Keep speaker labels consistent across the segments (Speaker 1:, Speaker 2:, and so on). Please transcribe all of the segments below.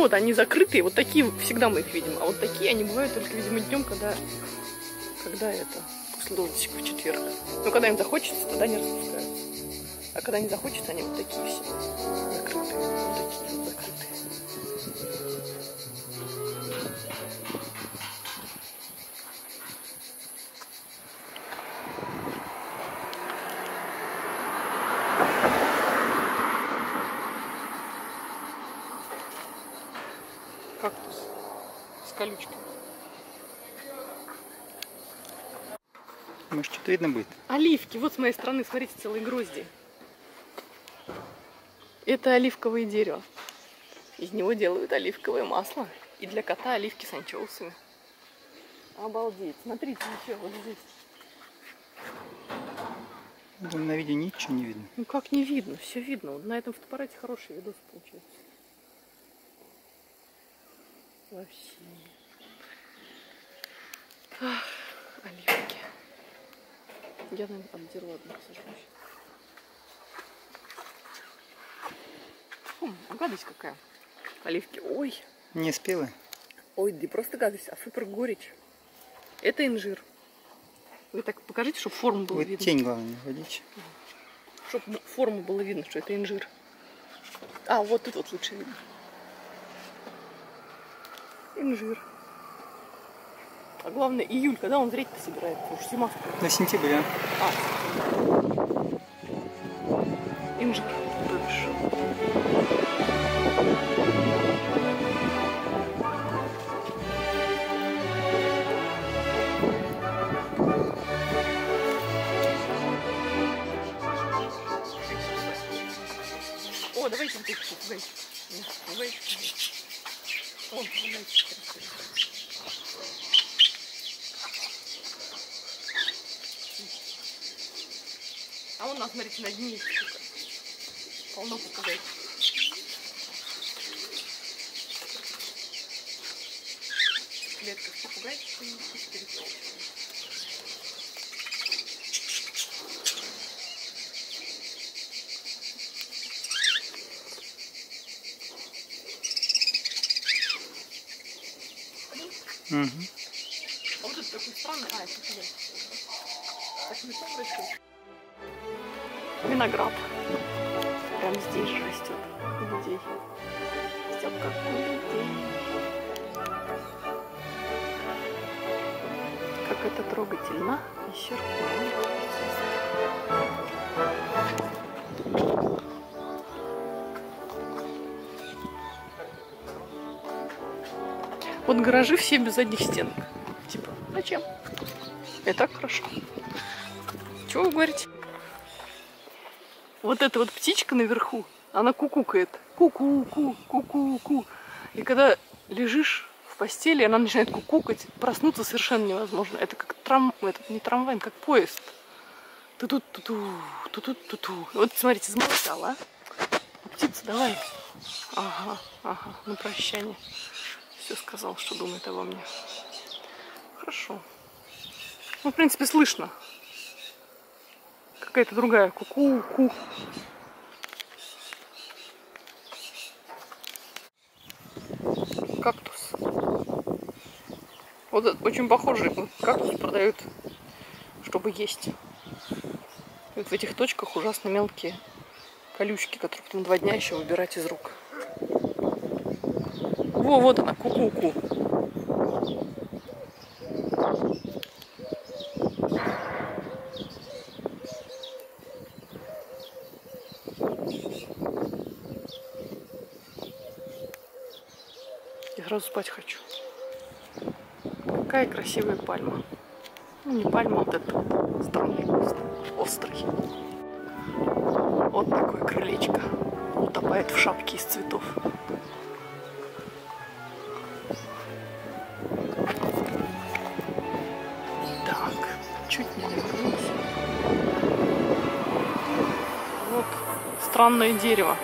Speaker 1: Вот, они закрытые, вот такие всегда мы их видим. А вот такие они бывают только, видимо, днем, когда, когда это, после дождичка в четверг. Но когда им захочется, тогда не распускаются. А когда не захочется, они вот такие все закрытые. Вот такие вот закрытые. С колючками.
Speaker 2: Может, что-то видно будет?
Speaker 1: Оливки. Вот с моей стороны, смотрите, целые грозди. Это оливковое дерево. Из него делают оливковое масло. И для кота оливки с анчоусами. Обалдеть. Смотрите еще вот здесь.
Speaker 2: На видео ничего не видно.
Speaker 1: Ну как не видно? Все видно. Вот на этом фотоаппарате хороший видос получается. Вообще. Ах, оливки. Я, наверное, отдеру одну, к сожалению. Фу, а гадость какая. Оливки. Ой,
Speaker 2: Не спелые?
Speaker 1: ой, да просто гадость, а супер горечь. Это инжир. Вы так покажите, чтобы форму было
Speaker 2: Вот
Speaker 1: видно.
Speaker 2: тень, главное, не водить.
Speaker 1: Чтобы форму было видно, что это инжир. А, вот тут вот лучше видно. Инжир. А главное, июль, когда он зреть-то собирается? Уж зима скоро.
Speaker 2: На сентябре.
Speaker 1: А, бишь. О, давайте вот эти попугайчики. Попугайчики. О, попугайчики красивые. Нас, смотрите, на дне. Полно попугайчиков. Клетка с попугайчиками и с перепелками.
Speaker 2: Угу.
Speaker 1: А вот это такой странный... А, это. Так смешно происходит. Виноград. Прям здесь же растет. У людей. Растет как у людей. Как это трогательно и щербно. Вот гаражи все без задних стенок. Типа, зачем? Так хорошо. Чего вы говорите? Вот эта вот птичка наверху, она кукукает. Ку-ку-ку, ку-ку-ку. И когда лежишь в постели, она начинает кукукать, проснуться совершенно невозможно. Это как трам... это не трамвай, как поезд. Ту-ту-ту-ту, ту-ту-ту-ту. Вот смотрите, замолчала, а? Птица, давай. Ага, ага, на прощание. Все сказал, что думает обо мне. Хорошо. Ну, в принципе, слышно. Какая-то другая. Ку-ку-ку. Кактус. Вот этот очень похожий кактус продают, чтобы есть. Вот в этих точках ужасно мелкие колючки, которые потом два дня еще выбирать из рук. Во, вот она, ку-ку-ку. Я сразу спать хочу. Какая красивая пальма. Ну, не пальма, а вот это странный куст. Острый. Вот такое крылечко. Утопает в шапке из цветов. Так, чуть не вернулся. Вот странное дерево.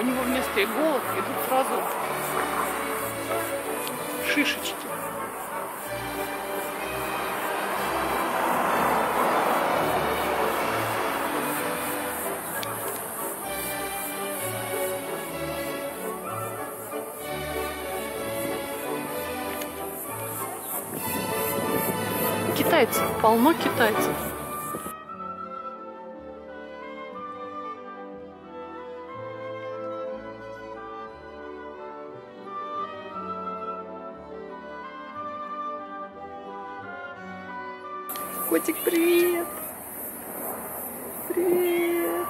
Speaker 1: У него вместо иголок идут сразу шишечки. Полно китайцев. Котик, привет! Привет!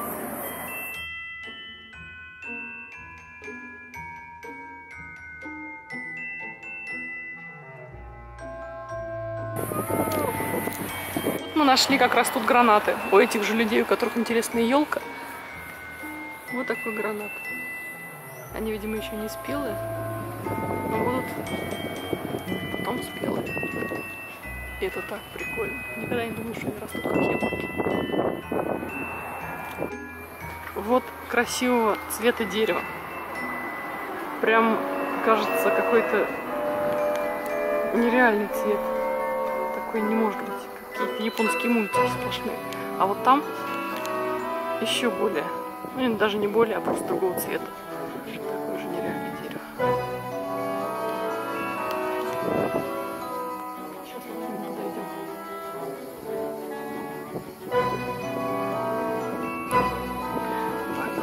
Speaker 1: Мы нашли как раз тут гранаты. У этих же людей, у которых интересная елка. Вот такой гранат. Они, видимо, еще не спелые. Но будут потом спелые. И это так прикольно. Никогда не думал, что они растут как яблоки. Вот красивого цвета дерева. Прям кажется какой-то нереальный цвет. Такой не может быть. Какие-то японские мультики сплошные. А вот там еще более. Ну, даже не более, а просто другого цвета.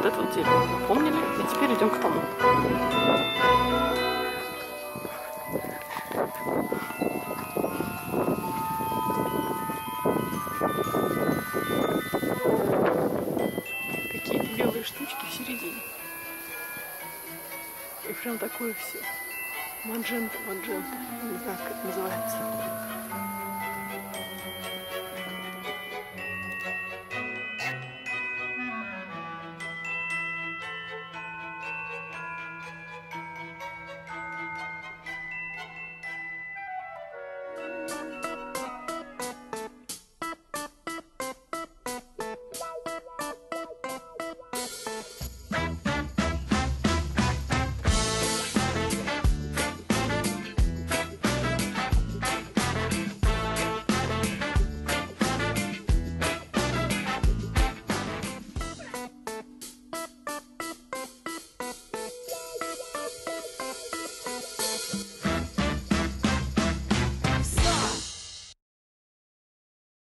Speaker 1: Это вот дерево помнили. И теперь идем к тому. Какие-то белые штучки в середине. И прям такое все. Маджента, маджента. Не знаю, как это называется.